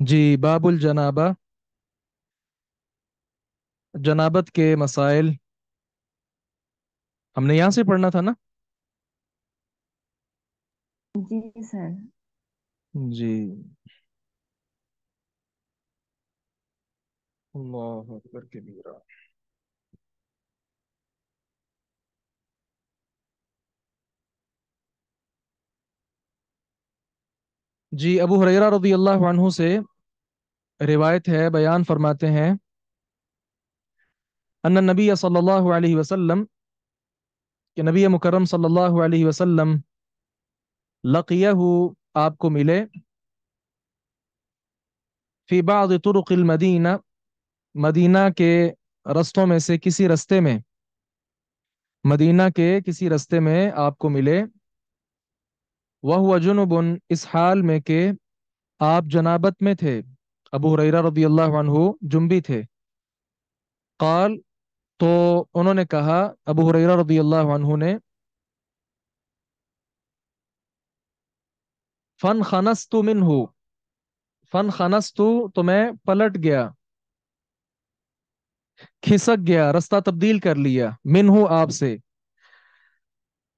जी बाबुल जनाबा जनाबत के मसाइल हमने यहाँ से पढ़ना था ना जी सर जी अल्लाह अकबर कबीरा जी अबू हुरैरा रदी अल्लाह अन्हु से रिवायत है बयान फरमाते हैं अन्न नबी सल्लल्लाहु अलैहि वसल्लम कि नबी मुकर्रम सल्लल्लाहु अलैहि वसल्लम लकियहु आपको मिले फ़ी बाद तुरुक़िल मदीना मदीना के रस्तों में से किसी रस्ते में, मदीना के किसी रस्ते में आपको मिले वह हुआ जुनुबुन इस हाल में के आप जनाबत में थे। अबू हुरैरा रदी अल्लाह जुम्बी थे। काल तो उन्होंने कहा, अबू हुरैरा रदी अल्लाह ने, फन खनस्तु मिन्हु, फन खनस्तु तो मैं पलट गया। खिसक गया, रास्ता तब्दील कर लिया मिन्हु आपसे।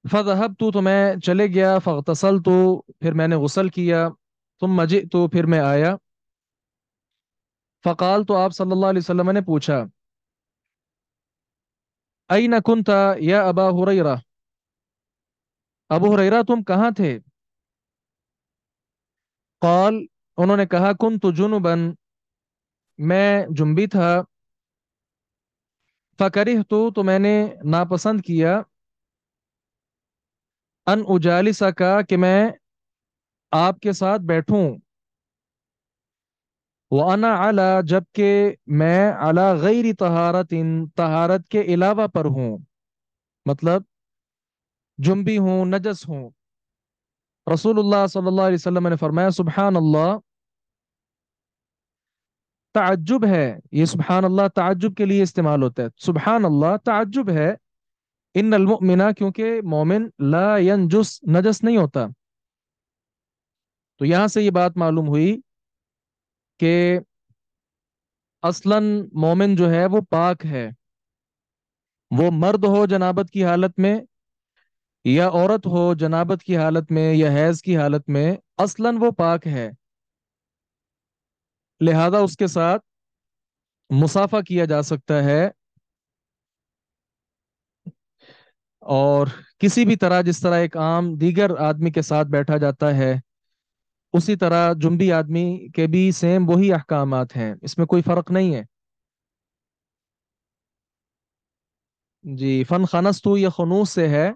फजहब तू तो मैं चले गया फ़गतसल तो फिर मैंने गुसल किया, तुम मज़े तो फिर मैं आया। फ़काल तो आप सल्लल्लाहु अलैहि वसल्लम ने पूछा अईन कुंता या अबा हुरैरा? अबू हुरैरा, तुम कहाँ थे? काल, उन्होंने कहा कुन तो जुनुबन, मैं जुम्बी था। फ़करिह तो तो मैंने नापसंद किया अन उजालिसा का कि मैं आपके साथ बैठूं व अना अला जबकि मैं अला गैरी तहारत इन तहारत के अलावा पर हूँ मतलब जुम्बी हूँ नजस हूँ रसूलुल्लाह सल्लल्लाहु अलैहि वसल्लम ने फरमाया सुबहान अल्लाह ताज्जुब है, ये सुबहान अल्लाह ताज्जुब के लिए इस्तेमाल होता है। सुबहान अल्लाह ताज्जुब है इन मुमिना, क्योंकि मोमिन ला यंजुस, नजस नहीं होता। तो यहाँ से ये बात मालूम हुई कि असलन मोमिन जो है, वो पाक है। वो मर्द हो जनाबत की हालत में, या औरत हो जनाबत की हालत में, या हैज़ की हालत में, असलन वो पाक है। लिहाजा उसके साथ मुसाफा किया जा सकता है और किसी भी तरह जिस तरह एक आम दीगर आदमी के साथ बैठा जाता है, उसी तरह जुम्बी आदमी के भी सेम वही अहकाम हैं। इसमें कोई फ़र्क नहीं है। जी फन खनस्तु या खनूस से है।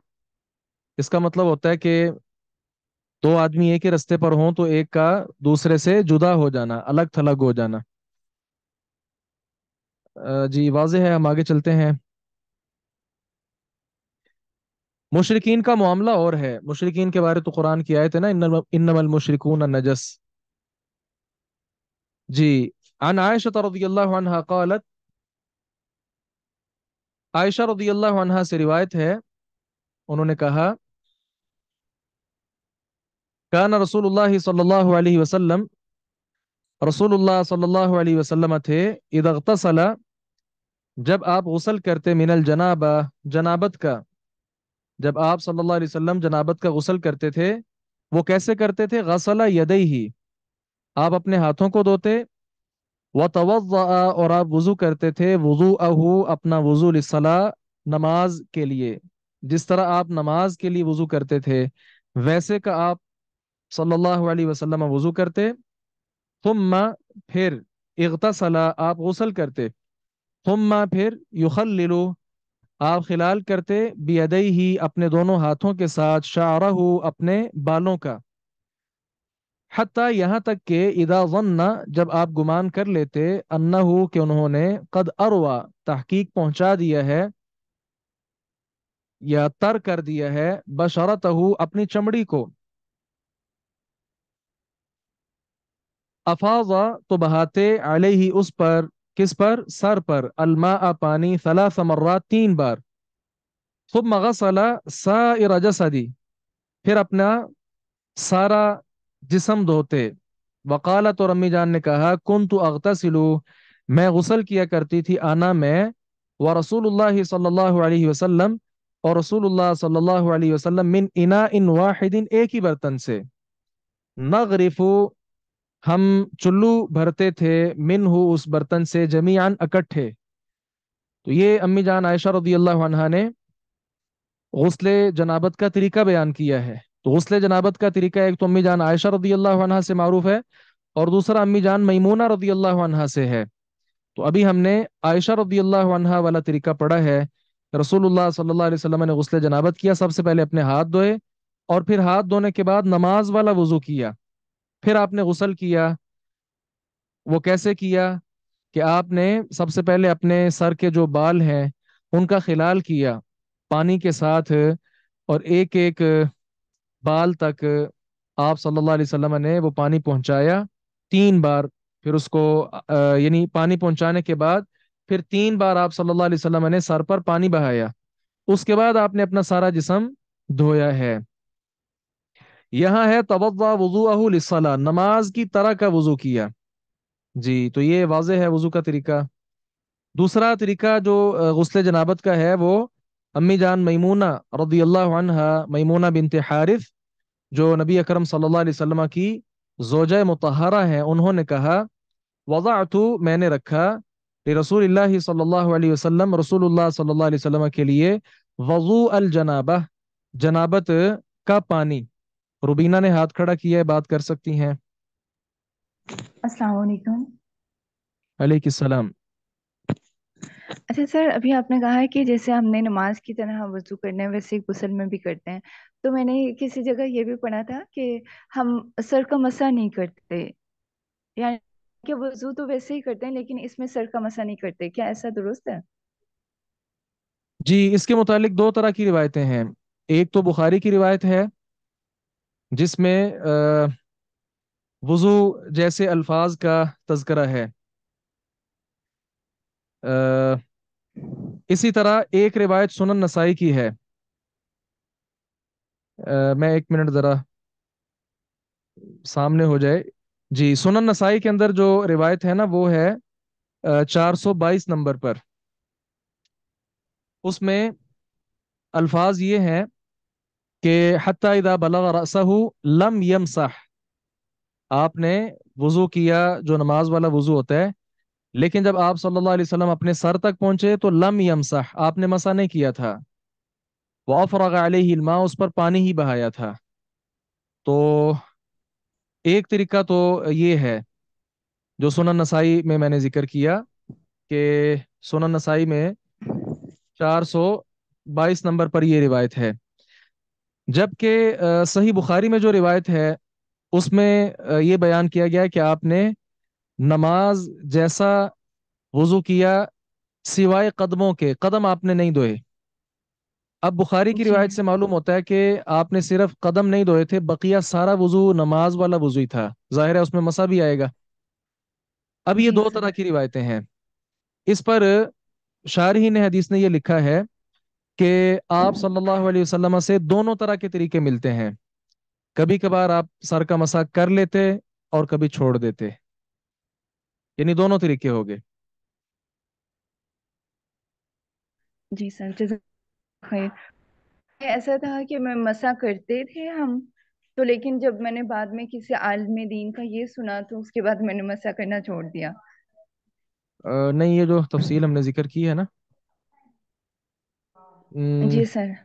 इसका मतलब होता है कि दो आदमी एक ही रास्ते पर हों तो एक का दूसरे से जुदा हो जाना, अलग थलग हो जाना। जी, वाज़ेह है, हम आगे चलते हैं। मुशरकिन का मामला और है। मुशरिकीन के बारे तो कुरान की आयत है ना, इन्नम, इन्नमल मुशरिकून नजस। जी अन आयशा अन्हा क़ालत, आयशा अन्हा से रिवायत है, उन्होंने कहा कान रसूलुल्लाह सल्लल्लाहु अलैहि वसल्लम रसूलुल्लाह सल्लल्लाहु अलैहि वसल्लम थे इदा इग़तसला जब आप गुसल करते मिनल जनाबा जनाबत का जब आप सल्लल्लाहु अलैहि वसल्लम जनाबत का गुसल करते थे वो कैसे करते थे गसला यदई ही आप अपने हाथों को धोते व तवज़्ज़अ और आप वज़ू करते थे वज़ू अहू अपना वुजू लिसला नमाज़ के लिए जिस तरह आप नमाज़ के लिए वज़ू करते थे वैसे का आप सल्लल्लाहु अलैहि वसल्लम वुजू करते, थुम्मा फिर इग़तसला, आप गुसल करते, थुम्मा फिर युखल्लिलु, आप खिलाल करते बियदई ही अपने दोनों हाथों के साथ, शारहू, अपने बालों का। हत्ता यहाँ तक के इदा वन्ना जब आप गुमान कर लेते, अन्नहु, कि उन्होंने कद अरवा, तहकीक पहुँचा दिया है, या तर कर दिया है, बशरतहु, अपनी चमड़ी को। अफाजा तो बहाते अलैहि उस पर किस पर सर पर अलमा पानी सलास मर्रात तीन बार सुम्मा गसला साइर जसदी फिर अपना सारा जिस्म धोते वकालत और अम्मी जान ने कहा कुन तो अगता अगतसिलु मैं गसल किया करती थी आना मैं व रसूलुल्लाह सल्लल्लाहु अलैहि और रसूलुल्लाह सल्लल्लाहु अलैहि वसल्लम मिन इना इन वाहिदिन एक ही बर्तन से नगरिफु हम चुल्लू भरते थे मिनहु उस बर्तन से जमीआन इकट्ठे तो ये अम्मी जान आयशा रदी अल्लाह ने गुस्ले जनाबत का तरीका बयान किया है। तो गुस्ले जनाबत का तरीका एक तो अम्मी जान आयशा रदी अल्लाह से मारूफ है और दूसरा अम्मी जान मैमूना रदी अल्लाह से है। तो अभी हमने आयशा रदी अल्लाह वाला तरीका पढ़ा है। रसूलुल्लाह सल्लल्लाहु अलैहि वसल्लम ने गुस्ले जनाबत किया, सबसे पहले अपने हाथ धोए और फिर हाथ धोने के बाद नमाज़ वाला वज़ू किया। फिर आपने गसल किया। वो कैसे किया कि आपने सबसे पहले अपने सर के जो बाल हैं, उनका खिलाल किया पानी के साथ और एक एक बाल तक आप सल्लल्लाहु अलैहि वसल्लम ने वो पानी पहुँचाया तीन बार। फिर उसको यानी पानी पहुँचाने के बाद फिर तीन बार आप सल्लल्लाहु अलैहि वसल्लम ने सर पर पानी बहाया। उसके बाद आपने अपना सारा जिसम धोया है। यहाँ है वुजुअहु लिस्सला नमाज़ की तरह का वज़ू किया। जी तो ये वाजह है वज़ू का तरीका। दूसरा तरीका जो गुस्ल जनाबत का है वो, अम्मी जान मैमूना रदी अल्लाह मैमूना बिनते हारिस जो नबी अकरम सल्लल्लाहु अलैहि वसल्लम की जोज मतहरा है, उन्होंने कहा, वज़अतु, मैंने रखा रसूलुल्लाह सल्लल्लाहु अलैहि वसल्लम, रसूलुल्लाह के लिए वज़ू अल जनाबा जनाबत का पानी। रुबीना ने हाथ खड़ा किया है बात कर सकती हैं। अस्सलाम वालेकुम सलाम अच्छा सर अभी आपने कहा है कि जैसे हमने नमाज़ की तरह वज़ू करना है वैसे गुस्ल में भी करते हैं। तो मैंने किसी जगह ये भी पढ़ा था कि हम सर का मसा नहीं करते। यानी कि वज़ू तो वैसे ही करते हैं लेकिन इसमें सर का मसा नहीं करते। क्या ऐसा दुरुस्त है? जी इसके मुतालिक दो तरह की रिवायतें हैं। एक तो बुखारी की रिवायत है जिसमें वुजू जैसे अल्फाज का तस्करा है। अ, इसी तरह एक रिवायत सुनन नसाई की है। अ, मैं एक मिनट ज़रा सामने हो जाए। जी सुनन नसाई के अंदर जो रिवायत है ना वो है चार सौ बाईस नंबर पर। उसमें अल्फाज ये हैं कि हत्ता इदा बलग रअसहु लम यमसह। आपने वज़ू किया, जो नमाज़ वाला वज़ू होता है। लेकिन जब आप सल्लल्लाहु अलैहि वसल्लम अपने सर तक पहुँचे तो लम यमसह, आपने मसा नहीं किया था। वफ़रग अलैहि मा उस पर पानी ही बहाया था। तो एक तरीका तो ये है, जो सुनन नसाई में मैंने ज़िक्र किया, कि सुनन नसाई में चार सौ बाईस नंबर पर ये रिवायत है। जबकि सही बुखारी में जो रिवायत है उसमें ये बयान किया गया है कि आपने नमाज़ जैसा वज़ू किया सिवाय कदमों के कदम आपने नहीं धोए। अब बुखारी की रिवायत से मालूम होता है कि आपने सिर्फ़ कदम नहीं धोए थे बकिया सारा वज़ू नमाज़ वाला वज़ू ही था। ज़ाहिर है उसमें मसा भी आएगा। अब ये दो तरह की रिवायतें हैं। इस पर शारहीन हदीस ने ये लिखा है कि आप सल्लल्लाहु अलैहि वसल्लम से दोनों तरह के तरीके मिलते हैं। कभी कभार आप सर का मसा कर लेते और कभी छोड़ देते। यानी दोनों तरीके हो गए। जी सर खैर। ऐसा था कि मैं मसा करते थे हम तो लेकिन जब मैंने बाद में किसी आलम दीन का ये सुना तो उसके बाद मैंने मसा करना छोड़ दिया। अ, नहीं ये जो तफसील हमने ज़िक्र की है ना हम्म, जी सर।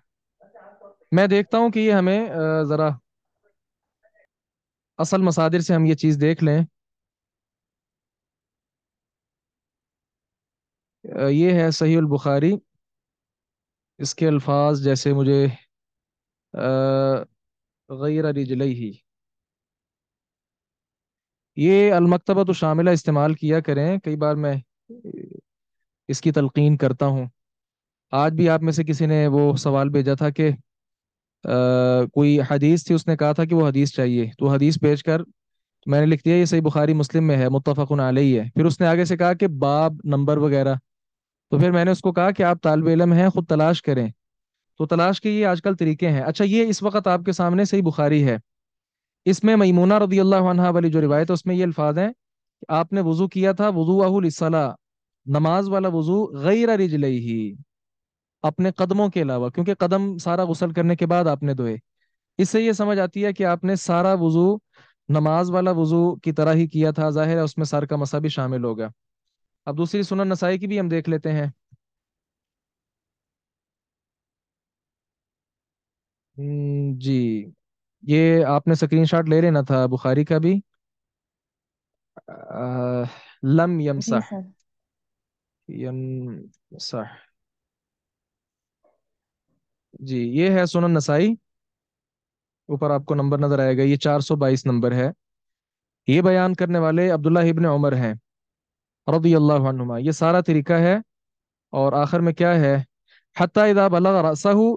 मैं देखता हूँ कि ये हमें अ, ज़रा असल मसादिर से हम ये चीज़ देख लें। अ, ये है सही अल बुखारी। इसके अल्फाज जैसे मुझे गैर रिजलही। ये अलमकतबा तो शामिला इस्तेमाल किया करें। कई बार मैं इसकी तलकीन करता हूँ। आज भी आप में से किसी ने वो सवाल भेजा था कि कोई हदीस थी, उसने कहा था कि वो हदीस चाहिए। तो हदीस भेज कर, मैंने लिख दिया, ये सही बुखारी मुस्लिम में है, मुत्तफ़क़ुन अलैहि है। फिर उसने आगे से कहा कि बाब, नंबर वगैरह। तो फिर मैंने उसको कहा कि आप तालिब इल्म हैं, खुद तलाश करें। तो तलाश के ये आजकल तरीके हैं। अच्छा ये इस वक्त आपके सामने सही बुखारी है। इसमें मैमूना रदी अल्लाह वाली जो रिवायत है, उसमें ये अल्फाज हैं आपने वज़ू किया था वज़ू अहुल नमाज़ वाला वज़ू गैर रिजलही। अपने कदमों के अलावा क्योंकि कदम सारा गुसल करने के बाद आपने धोए। इससे ये समझ आती है कि आपने सारा वज़ू नमाज़ वाला वज़ू की तरह ही किया था। ज़ाहिर है उसमें सर का मसा भी शामिल होगा अब दूसरी सुनन नसाई की भी हम देख लेते हैं। हम्म, जी। ये आपने स्क्रीनशॉट ले लेना था बुखारी का भी। आ, लम यमसह यमसह जी, ये है सुनन नसाई। ऊपर आपको नंबर नज़र आएगा, ये 422 नंबर है। ये बयान करने वाले अब्दुल्ला इब्न उमर हैं रदी अल्लाह ये सारा तरीका है और आखिर में क्या है? हत्ता इदा बलग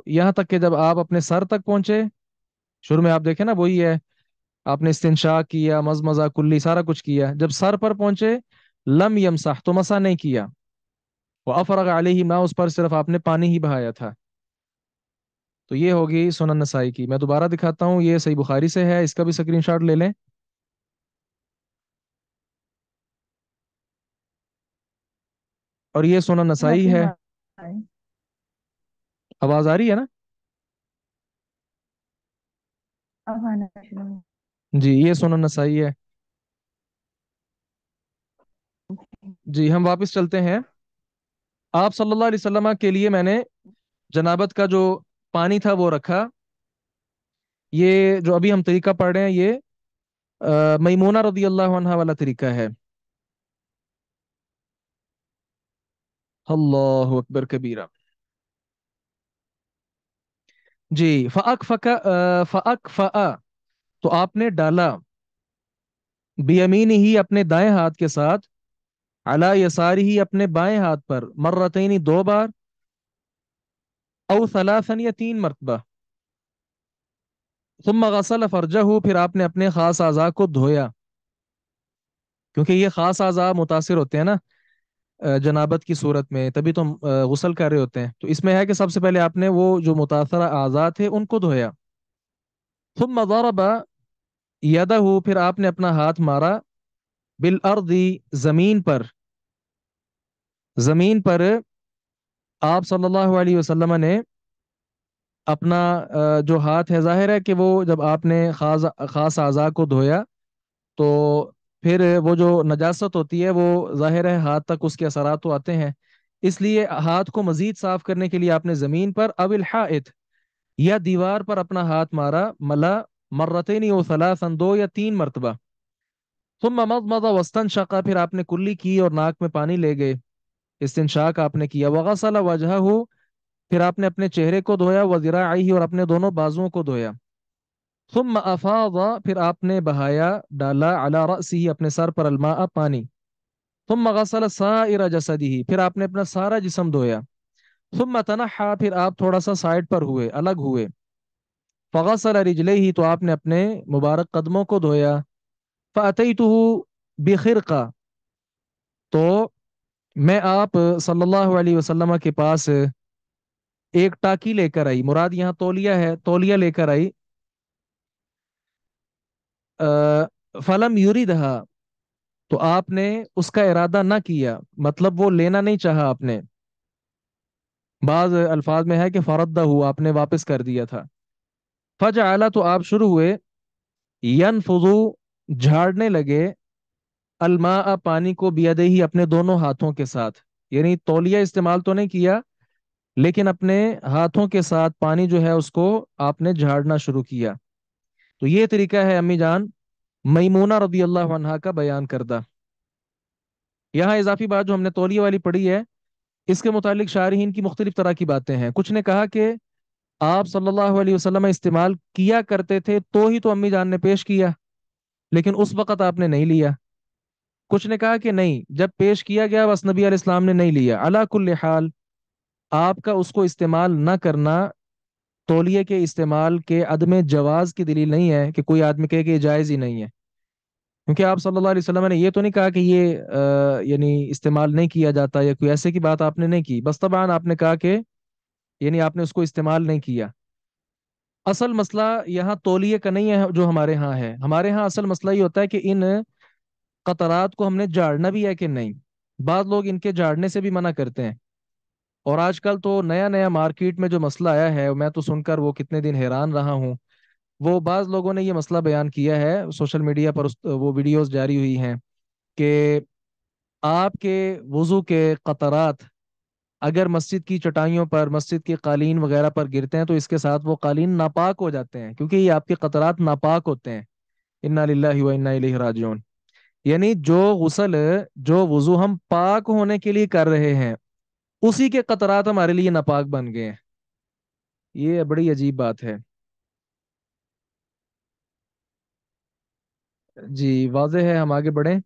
यहाँ तक कि जब आप अपने सर तक पहुँचे, शुरू में आप देखें ना, वही है। आपने इस्तिंशाक किया, मजमजा, कुल्ली, सारा कुछ किया। जब सर पर पहुँचे, लम यमसह तो मसा नहीं किया। वो अफरग अलैहि, मा उस पर सिर्फ़ आपने पानी ही बहाया था। तो ये होगी सुनन नसाई की। मैं दोबारा दिखाता हूँ, ये सही बुखारी से है, इसका भी स्क्रीनशॉट ले लें। और ये सुनन हाँ नसाई है। आवाज़ आ रही है ना। जी, ये सुनन नसाई है। जी, हम वापस चलते हैं। आप सल्लल्लाहु अलैहि वसल्लम के लिए मैंने जनाबत का जो पानी था वो रखा। ये जो अभी हम तरीका पढ़ रहे हैं, ये मैमूना रदी अल्लाह वाला तरीका है। अल्लाह अकबर कबीरा। जी फ़अक फ़का फ़अक फ़अ तो आपने डाला। बेअमीन ही अपने दाएँ हाथ के साथ, अला यसारी ही अपने बाएँ हाथ पर, मर्रतैनी दो बार औ सलासन या तीन मरतबा सुम्मा गसल फरजहू फिर आपने अपने खास आज़ा को धोया क्योंकि ये खास आज़ा मुतासिर होते हैं ना जनाबत की सूरत में तभी तो अ, कर रहे होते हैं तो इसमें है कि सबसे पहले आपने वो जो मुतासरा आज़ा थे उनको धोया सुम्मा ज़रबा यदहू फिर आपने अपना हाथ मारा बिल अर्दी ज़मीन पर ज़मीन पर आप सल्लल्लाहु अलैहि वसल्लम ने अपना जो हाथ है, ज़ाहिर है कि वो जब आपने खास खास आज़ा को धोया तो फिर वो जो नजासत होती है, वो ज़ाहिर है हाथ तक उसके असरात तो आते हैं। इसलिए हाथ को मजीद साफ़ करने के लिए आपने ज़मीन पर अविल हाइत या दीवार पर अपना हाथ मारा, मला, मर्रतैनी व सलासन, दो या तीन मरतबा। तुम मद मदा वस्तन शका फिर आपने कुल्ली की और नाक में पानी ले गए। इस्तिंशाक आपने किया। वगसला वजहहू, फिर आपने अपने चेहरे को धोया। वज़िराइही और अपने दोनों बाजुओं को धोया। सुम्मा अफाज़ा फिर आपने बहाया, डाला, अला रअसिही, अपने सर पर अलमा पानी। सुम्मा गसल साइर जसदिही, फिर आपने अपना सारा जिसम धोया। सुम्मा तनहा, फिर आप थोड़ा सा साइड पर हुए, अलग हुए। फगसल रिजलैही तो आपने अपने मुबारक कदमों को धोया। फ़तई तो बिखिर का तो मैं आप सल्लल्लाहु अलैहि वसल्लम के पास एक टाकी लेकर आई। मुराद यहाँ तोलिया है, तोलिया लेकर आई। फलम युरिदहा तो आपने उसका इरादा ना किया। मतलब वो लेना नहीं चाहा आपने। बाज अल्फाज में है कि फरद्दा हुआ आपने वापस कर दिया था। फज आला तो आप शुरू हुए। यन फजू झाड़ने लगे। अलमा पानी को बियदे ही अपने दोनों हाथों के साथ। यानी तौलिया इस्तेमाल तो नहीं किया, लेकिन अपने हाथों के साथ पानी जो है उसको आपने झाड़ना शुरू किया। तो ये तरीका है अम्मी जान मैमूना रबी अल्लाह का बयान करदा। यहाँ इजाफी बात जो हमने तौलिया वाली पढ़ी है, इसके मुतालिक शारहीन की मुख्तलिफ़ तरह की बातें हैं। कुछ ने कहा कि आप सल्लल्लाहु अलैहि वसल्लम इस्तेमाल किया करते थे तो ही तो अम्मी जान ने पेश किया, लेकिन उस वक़्त आपने नहीं लिया। कुछ ने कहा कि नहीं, जब पेश किया गया बस नबी अलैहिस्सलाम ने नहीं लिया। अला कुल्ल हाल, आपका उसको इस्तेमाल ना करना तोलिए के इस्तेमाल के अदम जवाज की दलील नहीं है कि कोई आदमी कहे कि जायज़ ही नहीं है। क्योंकि आप सल्लल्लाहु अलैहि वसल्लम ने ये तो नहीं कहा कि ये यानी इस्तेमाल नहीं किया जाता या कोई ऐसे की बात आपने नहीं की। बस तबान आपने कहा कि, यानी आपने उसको इस्तेमाल नहीं किया। असल मसला यहाँ तोलिए का नहीं है जो हमारे यहाँ है। हमारे यहाँ असल मसला ये होता है कि इन कतरात को हमने झाड़ना भी है कि नहीं? बाद लोग इनके झाड़ने से भी मना करते हैं। और आजकल तो नया नया मार्केट में जो मसला आया है मैं तो सुनकर वो कितने दिन हैरान रहा हूँ। वो बाज लोगों ने ये मसला बयान किया है सोशल मीडिया पर उस, वो वीडियोस जारी हुई हैं कि आपके वज़ू के कतरात अगर मस्जिद की चटाइयों पर मस्जिद के कालीन वगैरह पर गिरते हैं तो इसके साथ वो कालीन नापाक हो जाते हैं क्योंकि ये आपके कतरात नापाक होते हैं। इन्ना लिल्लाहि व इन्ना राजिऊन। यानी जो गुसल, जो वज़ू हम पाक होने के लिए कर रहे हैं, उसी के कतरात हमारे लिए नापाक बन गए हैं। ये बड़ी अजीब बात है। जी, वाजह है, हम आगे बढ़ें।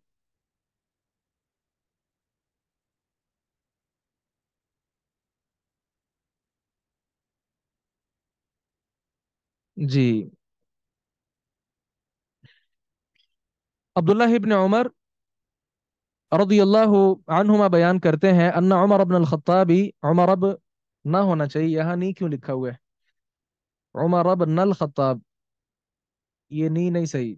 जी। अब्दुल्लाह इब्न उमर रदियल्लाहु अन्हुमा बयान करते हैं अन्ना उमर इब्न अल-खत्ताबी उमर अब ना होना चाहिए यहाँ नी क्यों लिखा हुआ है उमर इब्न अल-खत्ताब ये नी नहीं सही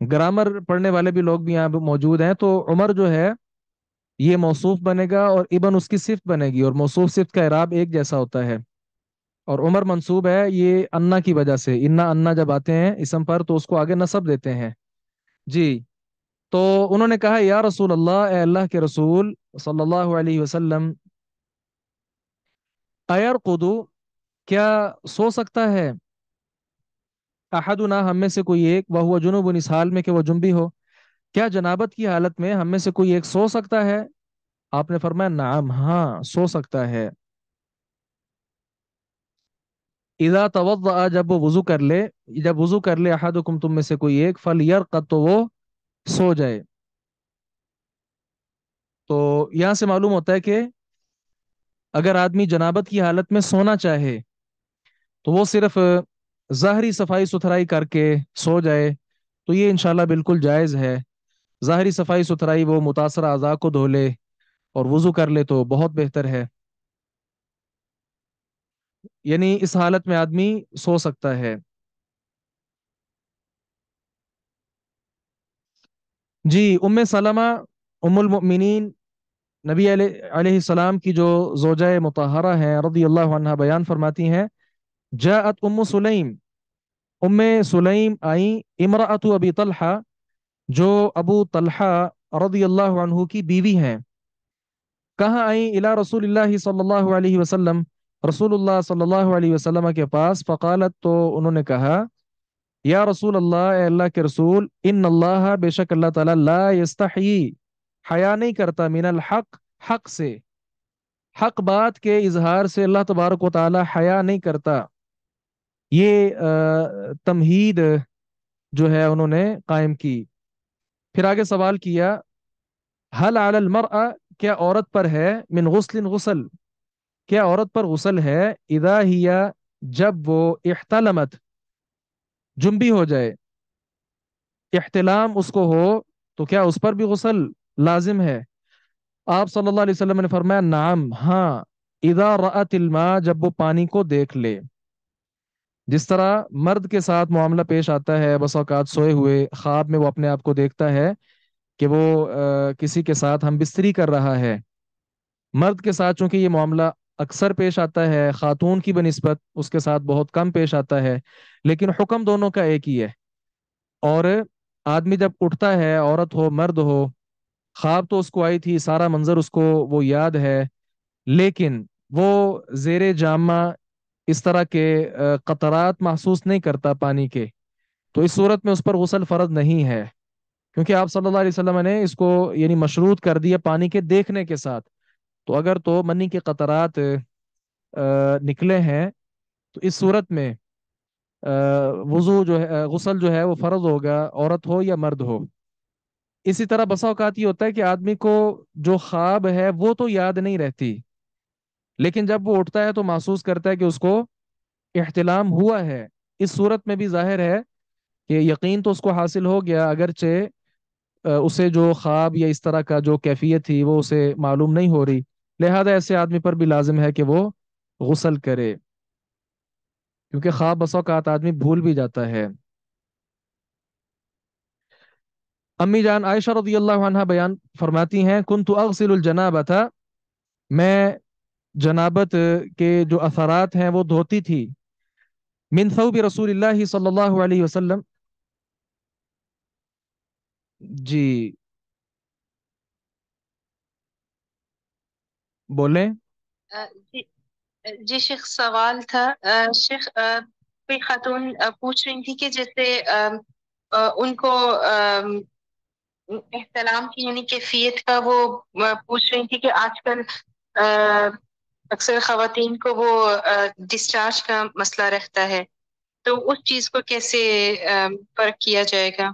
ग्रामर पढ़ने वाले भी लोग भी यहाँ पे मौजूद हैं तो उमर जो है ये मौसूफ बनेगा और इबन उसकी सिफ्त बनेगी और मौसूफ सिफ्त का इराब एक जैसा होता है। और उमर मंसूब है, ये अन्ना की वजह से। इन्ना अन्ना जब आते हैं इसम पर तो उसको आगे नसब देते हैं। जी तो उन्होंने कहा, या रसूल अल्लाह अल्लाह के रसूल सल्लल्लाहु अलैहि वसल्लम अयर कुदू क्या सो सकता है? अहदुना, हम में से कोई एक, वह हुआ जुनूब इस हाल में कि वह जुम्बी हो। क्या जनाबत की हालत में हम में से कोई एक सो सकता है? आपने फरमाया, नाम। हाँ सो सकता है। इदा तवद्दा, जब वो वज़ू कर ले, जब वज़ू कर ले अहदुकुम, तुम में से कोई एक, फल यरकद तो वो सो जाए। तो यहाँ से मालूम होता है कि अगर आदमी जनाबत की हालत में सोना चाहे तो वो सिर्फ़ जहरी सफ़ाई सुथराई करके सो जाए तो ये इंशाल्लाह बिल्कुल जायज़ है। ज़ाहरी सफ़ाई सुथराई, वो मुतासर अज़ा को धो ले और वुजू कर ले तो बहुत बेहतर है। यानी इस हालत में आदमी सो सकता है। जी, उम्मे सलमा उम्मुल मुमिनीन, नबी अलैहि सलाम की जो जोजा मुतहरा हैं रदी अल्लाह बयान फरमाती हैं, जाअत उम्मु सुलैम। उम्मे सुलैम आई इमरातु अबी तलहा जो अबू तलहा रदी अल्लाह की बीवी हैं। कहाँ आई? इला रसूलिल्लाह सल्लल्लाहु अलैहि वसल्लम। रसूलुल्लाह सल्लल्लाहु अलैहि वसल्लम के पास फ़कालत तो उन्होंने कहा, या रसूल अल्लाह अल्लाह के रसूल इन अल्लाह बेशक अल्लाह ताला ला यस्तही, हया नहीं करता मिनल हक हक से। हक बात के इजहार से अल्लाह तबारक व ताला हया नहीं करता। ये तमहीद जो है उन्होंने कायम की। फिर आगे सवाल किया, हल अलल मरअ, क्या औरत पर है? मिन गुस्लिन गुसल। क्या औरत पर गुसल है? इदा हिया, जब वो इहतलमत, जुम्बी हो जाए, इहतिलाम उसको हो तो क्या उस पर भी गुसल लाजिम है? आप सल्लल्लाहु अलैहि वसल्लम ने फरमाया, नाम हाँ इदा रअतिल मा, जब वो पानी को देख ले। जिस तरह मर्द के साथ मामला पेश आता है बस औकात सोए हुए ख्वाब में वो अपने आप को देखता है कि वो अ, किसी के साथ हम बिस्तरी कर रहा है। मर्द के साथ चूँकि ये मामला अक्सर पेश आता है खातून की बनिस्बत उसके साथ बहुत कम पेश आता है लेकिन हुक्म दोनों का एक ही है। और आदमी जब उठता है औरत हो मर्द हो ख्वाब तो उसको आई थी सारा मंजर उसको वो याद है लेकिन वो जेरे जामा इस तरह के कतरात महसूस नहीं करता पानी के। तो इस सूरत में उस पर गसल फ़र्ज़ नहीं है। क्योंकि आप सल्लल्लाहु अलैहि वसल्लम ने इसको, यानी मशरूत कर दिया पानी के देखने के साथ। तो अगर तो मनी के कतरात निकले हैं तो इस सूरत में वज़ू जो है गसल जो है, वो फ़र्ज़ होगा, औरत हो या मर्द हो। इसी तरह बसा ये होता है कि आदमी को जो ख्वाब है, वो तो याद नहीं रहती। लेकिन जब वो उठता है तो महसूस करता है कि उसको इहतिलाम हुआ है। इस सूरत में भी ज़ाहिर है कि यकीन तो उसको हासिल हो गया, अगरचे उसे जो ख्वाब या इस तरह का जो कैफियत थी वो उसे मालूम नहीं हो रही। लिहाजा ऐसे आदमी पर भी लाजिम है कि वो गुसल करे। क्योंकि ख्वाब बसों का आदमी भूल भी जाता है। अम्मी जान आयशा रदियल्लाहु अन्हा बयान फरमाती हैं कुन्तु अगसिलुल जनाबता, मैं जनाबत के जो असरात हैं, वो धोती थी। मिन सौबि रसूलिल्लाहि सल्लल्लाहु अलैहि वसल्लम। जी। बोलें। जी शेख, सवाल था। शेख कोई खातून पूछ रही थी कि जैसे उनको एहतलाम की यानी कैफियत का वो पूछ रही थी कि आजकल अक्सर खातन को वो डिस्चार्ज का मसला रहता है। तो उस चीज़ को कैसे फ़र्क किया जाएगा?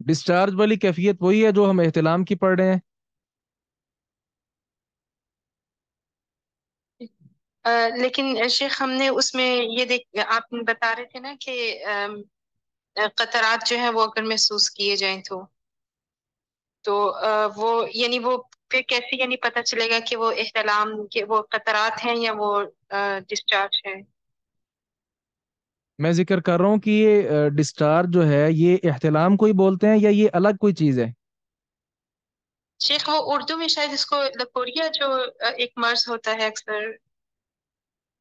डिस्चार्ज वाली कैफियत वही है जो हम एहतलाम की पढ़ रहे हैं। अ, लेकिन शेख हमने उसमें ये देख आप बता रहे थे ना कि कतरात जो है वो अगर महसूस किए जाए तो। तो वो यानी वो फिर कैसे यानी पता चलेगा कि वो एहतलाम के वो कतरात हैं या वो डिस्चार्ज है? मैं ज़िक्र कर रहा हूँ कि ये डिस्चार्ज जो है ये एहतलाम को ही बोलते हैं या ये अलग कोई चीज़ है? शेख वो उर्दू में शायद इसको लकोरिया जो एक मर्ज होता है अक्सर।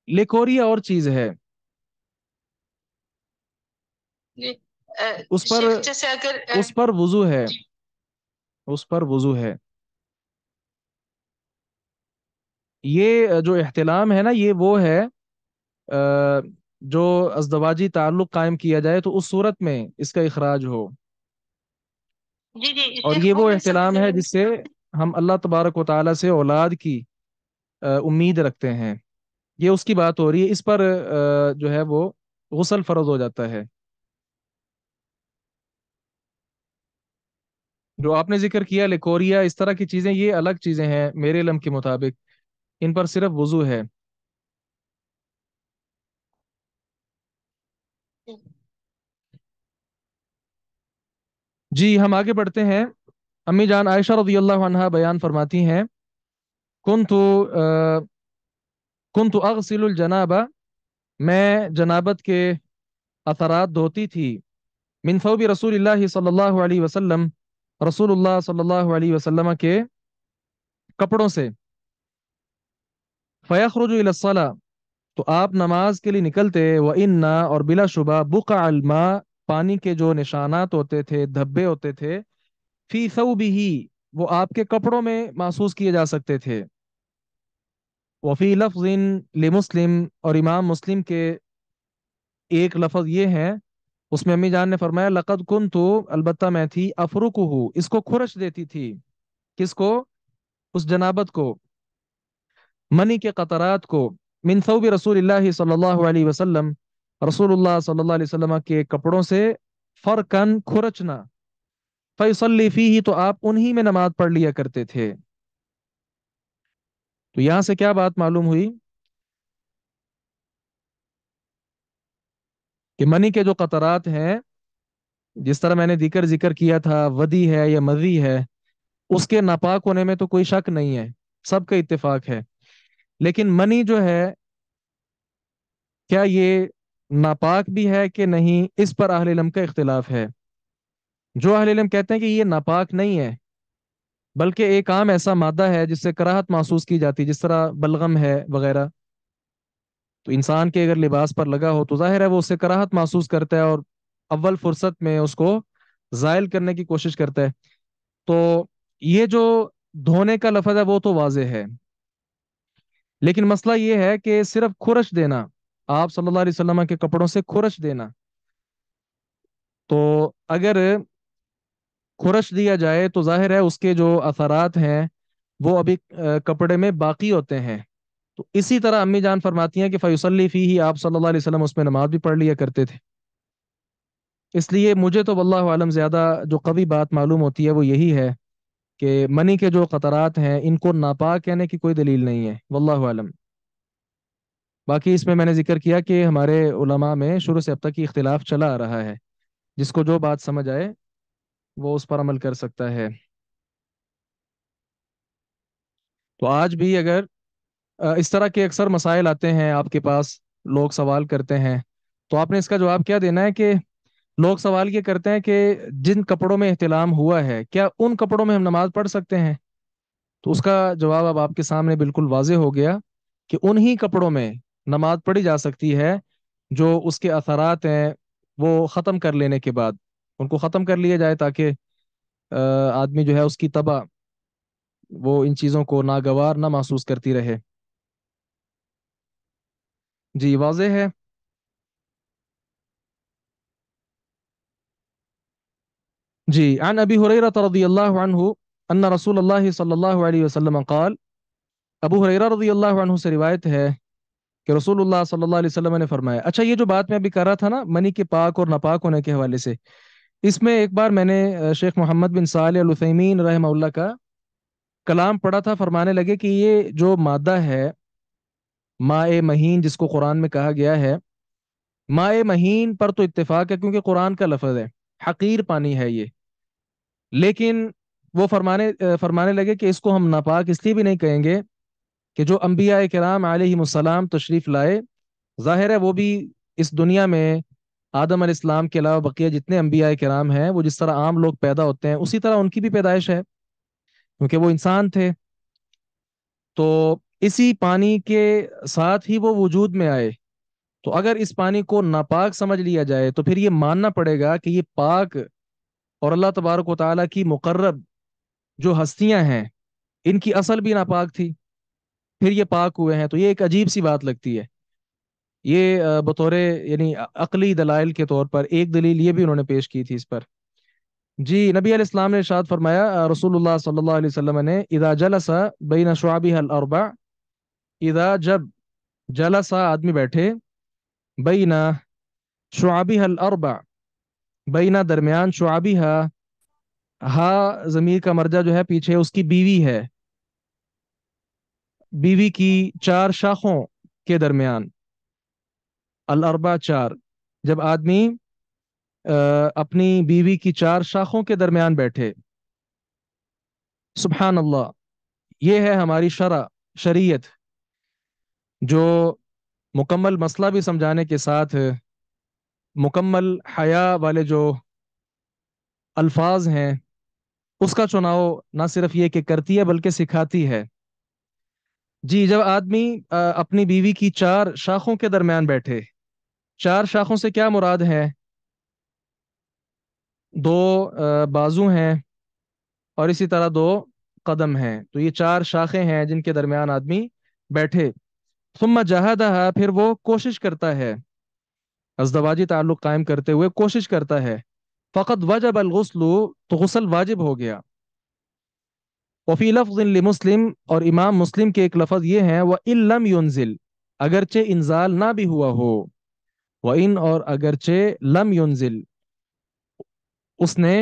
लेकोरिया और चीज़ है। उस पर जैसे अगर उस पर वज़ू है। उस पर वज़ू है। ये जो एहतलाम है ना ये वो है जो अजदवाजी ताल्लुक कायम किया जाए तो उस सूरत में इसका इखराज हो। जी जी और ये वो वो मैं समझ एहतलाम है जिससे हम अल्लाह तबारक व ताली से औलाद की उम्मीद रखते हैं। ये उसकी बात हो रही है इस पर जो है वो गसल फ़र्ज़ हो जाता है। जो आपने ज़िक्र किया लिकोरिया इस तरह की चीज़ें ये अलग चीज़ें हैं मेरे इल्म के मुताबिक। इन पर सिर्फ़ वज़ू है। जी हम आगे बढ़ते हैं। अम्मी जान आयशा रदी अन्हा बयान फरमाती हैं अ, कुन्तु अगसिलुल जनाबा मैं जनाबत के अथरात धोती थी। मिन सौबि रसूलिल्लाहि सल्लल्लाहु अलैहि वसल्लम रसूलुल्लाह सल्लल्लाहु अलैहि वसल्लम के कपड़ों से। फयखरुजु इलस्सला तो आप नमाज़ के लिए निकलते, व इन्ना, और बिला शुबा, बुका पानी के जो निशानात होते थे, धब्बे होते थे, फ़ी सौबिही वो आपके कपड़ों में महसूस किए जा सकते थे। वफ़ी लफ्ज़िन ले मुस्लिम, और इमाम मुस्लिम के एक लफ्ज़ ये है उसमें अम्मी जान ने फरमाया, लक़द कुन तो अलबत्ता मैं थी, अफरुकुहु, इसको खुरश देती थी। किसको? उस जनाबत को। मनी के कतरात को। मिन रसूल सल्लल्लाहु अलैहि वसल्लम। के कपड़ों से फरकन खुरचना। फयुसल्ली फीही तो आप उन्हीं में नमाज़ पढ़ लिया करते थे। तो यहाँ से क्या बात मालूम हुई? कि मनी के जो कतरात हैं, जिस तरह मैंने ज़िक्र ज़िक्र किया था, वदी है या मजी है, उसके नापाक होने में तो कोई शक नहीं है, सबका इत्तेफाक है। लेकिन मनी जो है, क्या ये नापाक भी है कि नहीं, इस पर अहले इल्म का इख्तिलाफ है? जो अहले इल्म कहते हैं कि ये नापाक नहीं है, बल्कि एक आम ऐसा मादा है जिससे कराहत महसूस की जाती है, जिस तरह बलगम है वगैरह। तो इंसान के अगर लिबास पर लगा हो तो ज़ाहिर है वो उससे कराहत महसूस करता है और अव्वल फुर्सत में उसको जायल करने की कोशिश करता है। तो ये जो धोने का लफज है वो तो वाजे है। लेकिन मसला ये है कि सिर्फ़ खुरश देना, आप सल्लल्लाहु अलैहि वसल्लम के कपड़ों से खुरश देना तो अगर खुरश दिया जाए तो ज़ाहिर है उसके जो असरात हैं वो अभी कपड़े में बाकी होते हैं। तो इसी तरह अम्मी जान फरमाती हैं कि फयुसल्ली फ़ी ही आप सल्लल्लाहु अलैहि वसल्लम उसमें नमाज़ भी पढ़ लिया करते थे। इसलिए मुझे तो वल्लाहु आलम ज़्यादा जो कवी बात मालूम होती है वो यही है कि मनी के जो कतरात हैं, इनको नापाक कहने की कोई दलील नहीं है, वल्लाहु आलम। बाकी इसमें मैंने ज़िक्र किया कि हमारे उलमा में शुरू से अब तक ही इख्तिलाफ चला आ रहा है, जिसको जो बात समझ आए, वो उस पर अमल कर सकता है। तो आज भी अगर इस तरह के अक्सर मसाइल आते हैं, आपके पास लोग सवाल करते हैं। तो आपने इसका जवाब क्या देना है कि लोग सवाल ये करते हैं कि जिन कपड़ों में एहतिलाम हुआ है, क्या उन कपड़ों में हम नमाज़ पढ़ सकते हैं? तो उसका जवाब अब आपके सामने बिल्कुल वाजे हो गया कि उन्हीं कपड़ों में नमाज़ पढ़ी जा सकती है जो उसके असरात हैं, वो ख़त्म कर लेने के बाद। उनको ख़त्म कर लिया जाए ताकि आदमी जो है उसकी तबाह, वो इन चीज़ों को नागवार ना महसूस करती रहे। जी वाजे है। जी अन अबी रसूलुल्लाह सल्लल्लाहु अलैहि वसल्लम क़ाल अबू हुरैरा अन्हु से रिवायत है कि रसूलुल्लाह सल्लल्लाहु अलैहि वसल्लम ने फरमाया अच्छा ये जो बात मैं अभी कर रहा था ना, मनी के पाक और नापाक होने के हवाले से, इसमें एक बार मैंने शेख मोहम्मद बिन साल अल का कलाम पढ़ा था, फरमाने लगे कि ये जो मादा है माए महीन, जिसको कुरान में कहा गया है। माए महीन पर तो इत्तेफाक है, क्योंकि कुरान का लफज है। हकीर पानी है ये। लेकिन वो फरमाने फरमाने लगे कि इसको हम नापाक इसलिए भी नहीं कहेंगे कि जो अम्बिया कराम अलैहिमुस्सलाम तशरीफ़ लाए। ज़ाहिर है वो भी इस दुनिया में आदम अलैहिस्सलाम के अलावा बकिया जितने अम्बिया कराम हैं, वो जिस तरह आम लोग पैदा होते हैं, उसी तरह उनकी भी पैदाइश है। क्योंकि वो इंसान थे। तो इसी पानी के साथ ही वो वजूद में आए। तो अगर इस पानी को नापाक समझ लिया जाए तो फिर ये मानना पड़ेगा कि ये पाक और अल्लाह तबारक व तआला की मुकर्रब जो हस्तियाँ हैं, इनकी असल भी नापाक थी, फिर ये पाक हुए हैं। तो ये एक अजीब सी बात लगती है। ये बतौर यानी अकली दलाइल के तौर पर एक दलील ये भी उन्होंने पेश की थी इस पर। जी, नबी अलैहिस्सलाम ने इरशाद फरमाया रसूलुल्लाह सल्लल्लाहु अलैहि वसल्लम ने इदा जलसा बैन शुआबिहल अरबा इदा जब जलसा आदमी बैठे, बैना शुआबिहल अरबा, बैना दरमियान शुआबिहा हा हा जमीर का मर्जा जो है पीछे उसकी बीवी है। बीवी की चार शाखों के दरमियान, अल अरबा चार, जब आदमी अपनी बीवी की चार शाखों के दरमियान बैठे सुबहान अल्लाह ये है हमारी शरा, शरीयत। जो मुकम्मल मसला भी समझाने के साथ मुकम्मल हया वाले जो अल्फाज हैं, उसका चुनाव ना सिर्फ़ ये कि करती है, बल्कि सिखाती है। जी, जब आदमी अपनी बीवी की चार शाखों के दरमियान बैठे, चार शाखों से क्या मुराद है? दो बाजू हैं और इसी तरह दो कदम हैं। तो ये चार शाखें हैं जिनके दरमियान आदमी बैठे। सुम्मा जहादहा फिर वो कोशिश करता है। अजदवाजी ताल्लुक कायम करते हुए कोशिश करता है। फ़कत वजब अल गुस्लु तो गुस्ल वाजिब हो गया। वफ़ी लफ्ज़ मुस्लिम, और इमाम मुस्लिम के एक लफ्ज़ ये हैं व इल्लम युनजिल अगरचे इंजाल ना भी हुआ हो। व इन और अगरचे लम युनजिल। उसने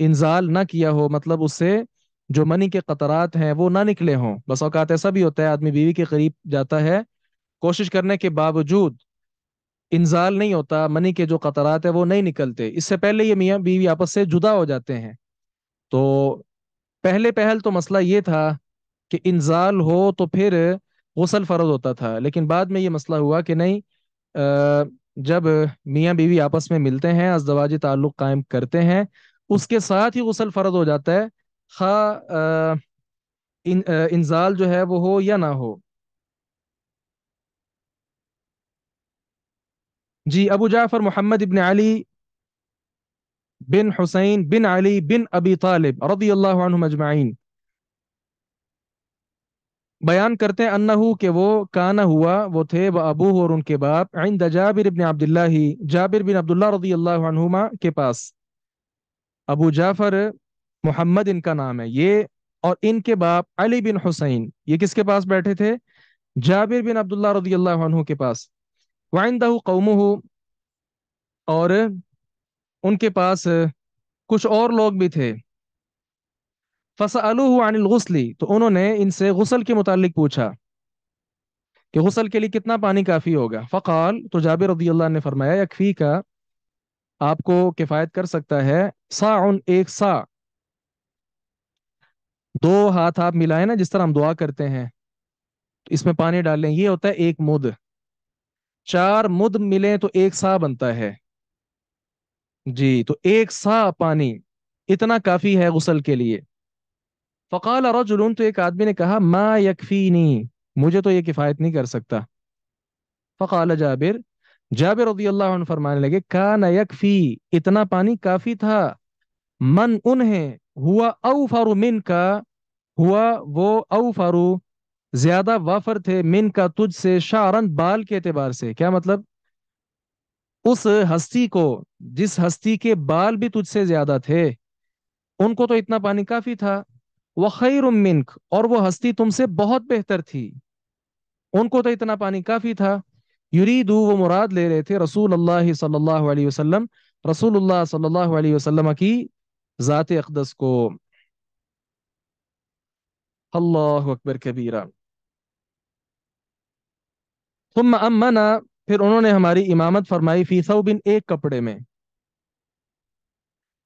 इंजाल ना किया हो मतलब उससे जो मनी के कतरात हैं, वो ना निकले हों। बस औकात ऐसा भी होता है, आदमी बीवी के करीब जाता है कोशिश करने के बावजूद इंजाल नहीं होता मनी के जो कतरात है वो नहीं निकलते। इससे पहले ये मियाँ बीवी आपस से जुदा हो जाते हैं। तो पहले पहल तो मसला ये था कि इंजाल हो तो फिर गसल फ़र्ज़ होता था लेकिन बाद में ये मसला हुआ कि नहीं अ, जब मियाँ बीवी आपस में मिलते हैं अजदवाजी ताल्लुक कायम करते हैं उसके साथ ही गुस्ल फ़र्ज़ हो जाता है खा अ, इन, इंजाल जो है वो हो या ना हो। जी, अबू जाफ़र मोहम्मद इबन अली बिन हुसैन बिन अली बिन अबी तालिब रदी बयान करते हैं, अन्नहु कि वो काना हुआ, वो थे व अबू और उनके बाप इंद जाबिर इब्न अब्दुल्लाह, जाबिर बिन अब्दुल्ला रदी के पास। अबू जाफ़र मोहम्मद इनका नाम है, ये और इनके बाप अली बिन हुसैन, ये किसके पास बैठे थे? जाबिर बिन अब्दुल्ला रदी अल्लाह के पास। वाइंदहु कौमुहु और उनके पास कुछ और लोग भी थे। फसअलूहु अनिल गुस्ली तो उन्होंने इनसे गुसल के मुतालिक पूछा कि गुसल के लिए कितना पानी काफ़ी होगा। फ़काल तो जाबिर रदी अल्लाह ने फरमाया यकफ़ी का आपको किफ़ायत कर सकता है, साउन एक सा। दो हाथ आप मिलाएँ ना, जिस तरह हम दुआ करते हैं तो इसमें पानी डाल, ये होता है एक मुद। चार मुद मिले तो एक सा बनता है। जी तो एक सा पानी इतना काफ़ी है गुसल के लिए। फ़काल रजुलन तो एक आदमी ने कहा, मा यकफीनी, मुझे तो ये किफ़ायत नहीं कर सकता। फ़काल जाबिर जाबिर फरमाने लगे, कान यकफी, इतना पानी काफ़ी था। मन उन्हें, हुआ औफरु मिन का हुआ वो औफरु ज़्यादा वाफर थे मिन का तुझ से शारन बाल के एतबार से। क्या मतलब? उस हस्ती को, जिस हस्ती के बाल भी तुझसे ज़्यादा थे, उनको तो इतना पानी काफ़ी था। वह खैर मिनक, और वो हस्ती तुमसे बहुत बेहतर थी। उनको तो इतना पानी काफ़ी था। युरीदू, वो मुराद ले रहे थे रसूल अल्लाह सल्लल्लाहु अलैहि वसल्लम, रसूलुल्लाह सल्लल्लाहु अलैहि वसल्लम की ज़ात अक़दस को। अल्लाह अकबर कबीरा। तुम अमना फिर उन्होंने हमारी इमामत फरमाई फ़ी बिन एक कपड़े में।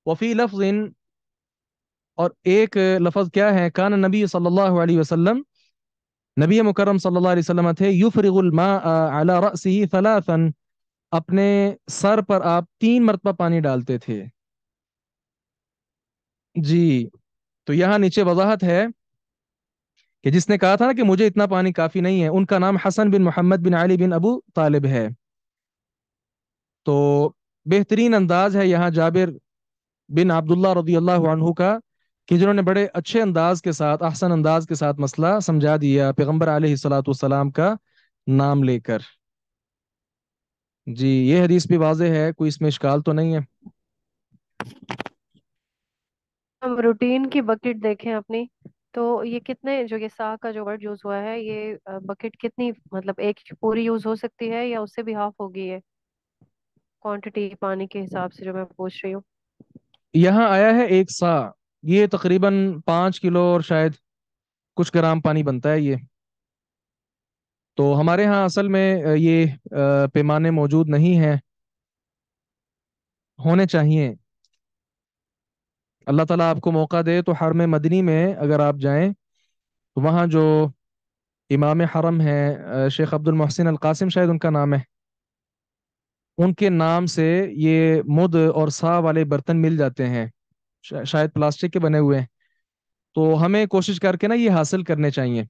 वफ़ी लफ्ज़िन, और एक लफ्ज़ क्या है? कान नबी सल्लल्लाहु अलैहि वसल्लम, नबी मुकरम सल्लल्लाहु अलैहि वसल्लम थे, युफरिगुल मा अला रअसिही थलाथन अपने सर पर आप तीन मरतबा पानी डालते थे। जी तो यहाँ नीचे वजाहत है कि जिसने कहा था ना कि मुझे इतना पानी काफ़ी नहीं है, उनका नाम हसन बिन मोहम्मद बिन अली बिन अबू तालिब है। तो बेहतरीन अंदाज है यहाँ जाबिर बिन अब्दुल्ला रदी अल्लाह का, कि जिन्होंने बड़े अच्छे अंदाज के साथ अहसन अंदाज के साथ मसला समझा दिया पैगंबर सलाम का नाम लेकर। जी, ये हदीस भी वाजे है, कोई इसमें इश्काल तो नहीं है? हम रूटीन की बकेट देखें अपनी। तो ये कितने जो ये सा का जो वर्ड यूज़ हुआ है, ये बकेट कितनी मतलब एक पूरी यूज़ हो सकती है या उससे भी हाफ़ होगी ये? क्वांटिटी पानी के हिसाब से जो मैं पूछ रही हूँ। यहाँ आया है एक सा, ये तकरीबन पाँच किलो और शायद कुछ ग्राम पानी बनता है ये। तो हमारे यहाँ असल में ये पैमाने मौजूद नहीं हैं। होने चाहिए। अल्लाह ताला आपको मौका दे तो हरम मदनी में अगर आप जाएँ तो वहाँ जो इमाम हरम है शेख अब्दुल मोहसिन अल कासिम शायद उनका नाम है, उनके नाम से ये मुद और सा वाले बर्तन मिल जाते हैं शायद प्लास्टिक के बने हुए हैं। तो हमें कोशिश करके ना ये हासिल करने चाहिए,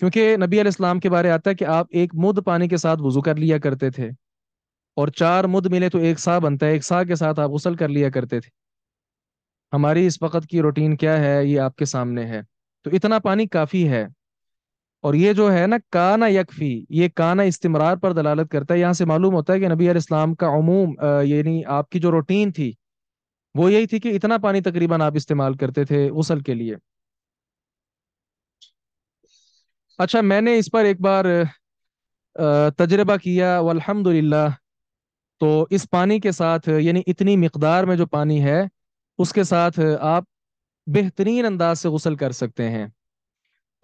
क्योंकि नबी इस्लाम के बारे आता है कि आप एक मुद पानी के साथ वज़ू कर लिया करते थे, और चार मुद मिले तो एक सा बनता है, एक सा के साथ आप गुसल कर लिया करते थे। हमारी इस वक्त की रूटीन क्या है? ये आपके सामने है। तो इतना पानी काफ़ी है। और ये जो है ना, काना यकफी, ये काना इस्तेमरार पर दलालत करता है। यहाँ से मालूम होता है कि नबी इस्लाम का अमूम यानी आपकी जो रूटीन थी, वो यही थी कि इतना पानी तकरीबन आप इस्तेमाल करते थे गसल के लिए। अच्छा मैंने इस पर एक बार तजर्बा किया, वल्हम्दुलिल्लाह। तो इस पानी के साथ, यानी इतनी मकदार में जो पानी है उसके साथ आप बेहतरीन अंदाज से गसल कर सकते हैं।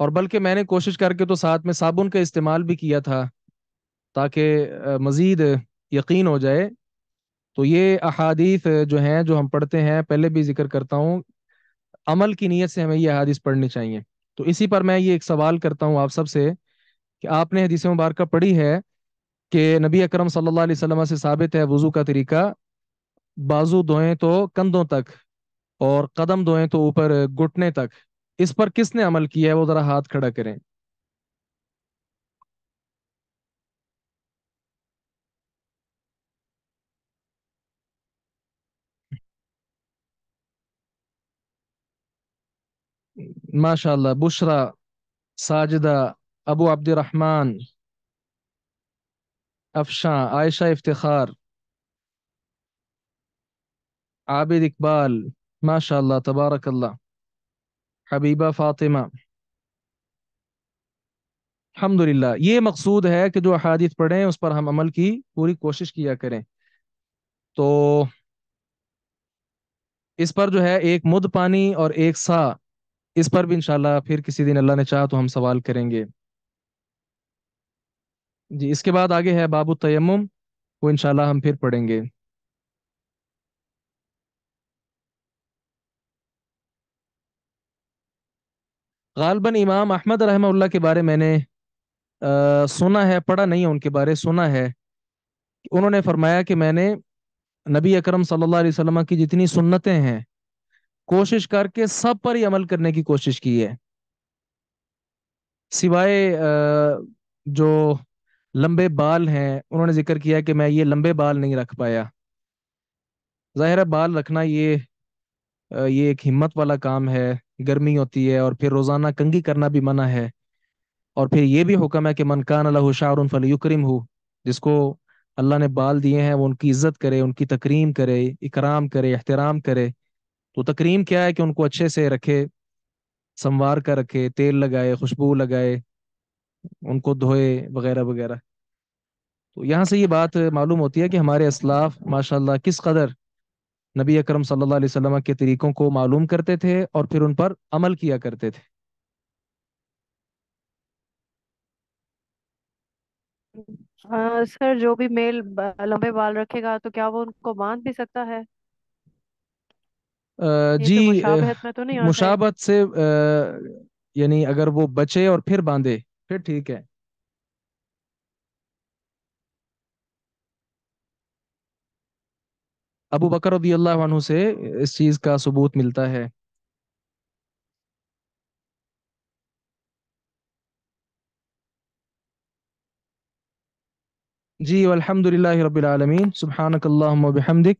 और बल्कि मैंने कोशिश करके तो साथ में साबुन का इस्तेमाल भी किया था, ताकि मज़ीद यकीन हो जाए। तो ये अहादीस जो हैं, जो हम पढ़ते हैं, पहले भी ज़िक्र करता हूँ, अमल की नीयत से हमें ये अहादीस पढ़नी चाहिए। तो इसी पर मैं ये एक सवाल करता हूँ आप सबसे, कि आपने हदीस मुबारक पढ़ी है कि नबी अकरम सल्लल्लाहु अलैहि वसल्लम से साबित है वज़ू का तरीका बाजू धोएँ तो कंधों तक और कदम धोएँ तो ऊपर घुटने तक। इस पर किसने अमल किया है? वो जरा हाथ खड़ा करें। माशाल्लाह, बुशरा, साजिदा, अबू अब्दुलरहमान अफशा, आयशा इफ्तिखार। आबिद इकबाल माशाल्लाह तबारकल्ला हबीबा फातिमा अल्हम्दुलिल्लाह ये मकसूद है कि जो अहादीस पढ़ें उस पर हम अमल की पूरी कोशिश किया करें तो इस पर जो है एक मुद पानी और एक सा इस पर भी इंशाल्लाह फिर किसी दिन अल्लाह ने चाहा तो हम सवाल करेंगे जी इसके बाद आगे है बाबू तयम्मुम वो इंशाल्लाह हम फिर पढ़ेंगे गालबन इमाम अहमद रहमउल्लाह के बारे मैंने अ, सुना है पढ़ा नहीं है उनके बारे सुना है। उन्होंने फरमाया कि मैंने नबी अकरम सल्लल्लाहु अलैहि वसल्लम की जितनी सुन्नतें हैं कोशिश करके सब पर ही अमल करने की कोशिश की है। सिवाय जो लंबे बाल हैं उन्होंने ज़िक्र किया कि मैं ये लंबे बाल नहीं रख पाया। ज़ाहिर बाल रखना ये ये एक हिम्मत वाला काम है। गर्मी होती है और फिर रोज़ाना कंगी करना भी मना है। और फिर ये भी हुक्म है कि मन कान लहु शारुन फलयुकरिम हो, जिसको अल्लाह ने बाल दिए हैं, वो उनकी इज़्ज़त करे, उनकी तकरीम करे, इकराम करे, एहतराम करे। तो तकरीम क्या है कि उनको अच्छे से रखे, संवार कर रखे, तेल लगाए, खुशबू लगाए, उनको धोए वगैरह वगैरह। तो यहाँ से ये बात मालूम होती है कि हमारे असलाफ, माशाल्लाह, किस कदर नबी अकरम सल्लल्लाहु अलैहि वसल्लम के तरीकों को मालूम करते थे और फिर उन पर अमल किया करते थे। आ, सर जो भी मेल लंबे बाल रखेगा तो क्या वो उनको बाँध भी सकता है? ये जी फिर मुशाबहत में तो नहीं आ मुशाबत से अ, यानी अगर वो बचे और फिर बांधे फिर ठीक है। अबू बकर रदी से इस चीज़ का सबूत मिलता है। जी अल्हम्दुलिल्लाहि रब्बिल आलमीन। सुब्हानक अल्लाहुम्मा व बिहम्दिक